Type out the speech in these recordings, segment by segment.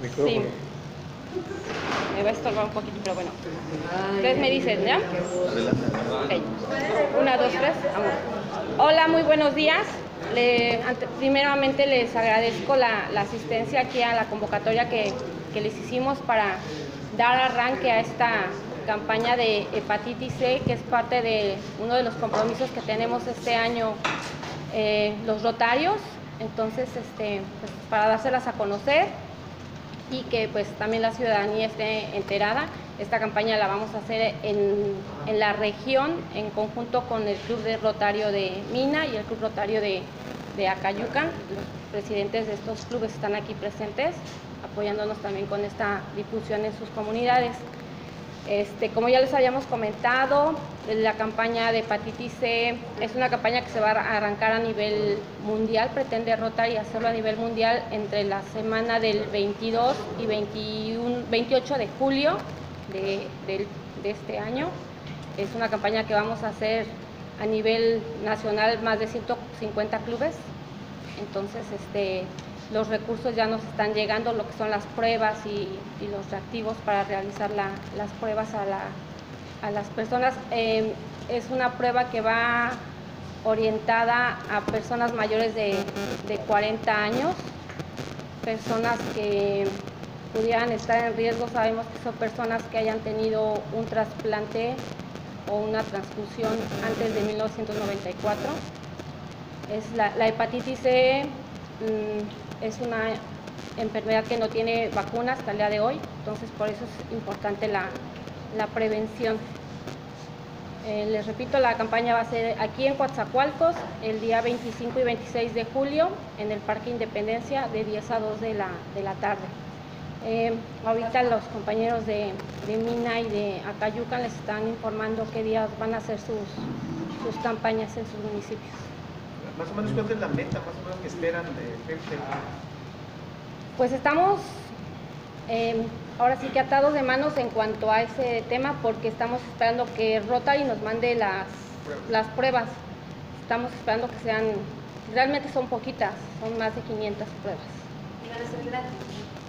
Sí. Me va a estorbar un poquito, pero bueno. Ustedes me dicen, ¿ya? Ok. Una, dos, tres, vamos. Hola, muy buenos días. Le, ante- primeramente les agradezco la, la asistencia aquí a la convocatoria que, que les hicimos para dar arranque a esta campaña de hepatitis C, que es parte de uno de los compromisos que tenemos este año eh, los rotarios. Entonces, este, pues, para dárselas a conocer y que pues también la ciudadanía esté enterada. Esta campaña la vamos a hacer en, en la región en conjunto con el Club de Rotario de Mina y el Club Rotario de, de Acayucan. Los presidentes de estos clubes están aquí presentes apoyándonos también con esta difusión en sus comunidades. Este, como ya les habíamos comentado, la campaña de hepatitis C es una campaña que se va a arrancar a nivel mundial, pretende rotar y hacerlo a nivel mundial entre la semana del 22 y 21, 28 de julio de, este año. Es una campaña que vamos a hacer a nivel nacional, más de 150 clubes. Entonces, este, los recursos ya nos están llegando, lo que son las pruebas y, los reactivos para realizar la- las pruebas a, la- a las personas. Eh, es una prueba que va orientada a personas mayores de, de 40 años, personas que pudieran estar en riesgo. Sabemos que son personas que hayan tenido un trasplante o una transfusión antes de 1994. Es la, hepatitis C mm, es una enfermedad que no tiene vacuna hasta el día de hoy, entonces por eso es importante la, prevención. Eh, les repito, la campaña va a ser aquí en Coatzacoalcos el día 25 y 26 de julio en el Parque Independencia de 10 a 2 de la, de la tarde. Eh, ahorita los compañeros de, Mina y de Acayucan les están informando qué días van a hacer sus campañas en sus municipios. Más o menos, ¿cuál es la meta más o menos que esperan de gente? Pues estamos eh, ahora sí que atados de manos en cuanto a ese tema porque estamos esperando que Rotary nos mande las, las pruebas. Estamos esperando que sean, realmente son poquitas, son más de 500 pruebas. Y van a ser gratis.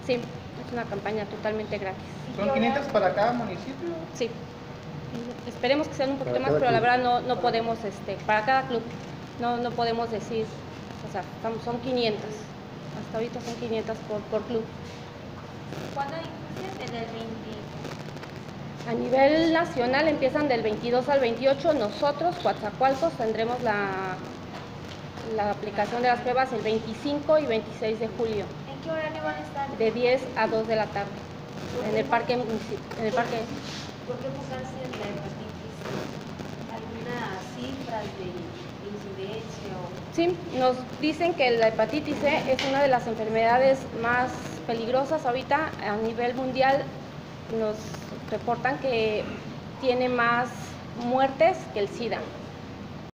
Sí, es una campaña totalmente gratis. ¿Son 500 para cada municipio? Sí. Esperemos que sean un poquito más, pero la verdad no, no podemos, este, para cada club, no, no podemos decir, o sea, son 500. Hasta ahorita son 500 por, por club. ¿Cuándo inicias? En el 20. A nivel nacional empiezan del 22 al 28. Nosotros, Coatzacoalcos, tendremos la, la aplicación de las pruebas el 25 y 26 de julio, ¿En qué horario van a estar? de 10 a 2 de la tarde, en el parque en el parque. ¿Por qué enfocarse en la hepatitis? ¿Algunas cifras de incidencia o Sí, nos dicen que la hepatitis C es una de las enfermedades más peligrosas ahorita a nivel mundial. Nos reportan que tiene más muertes que el SIDA.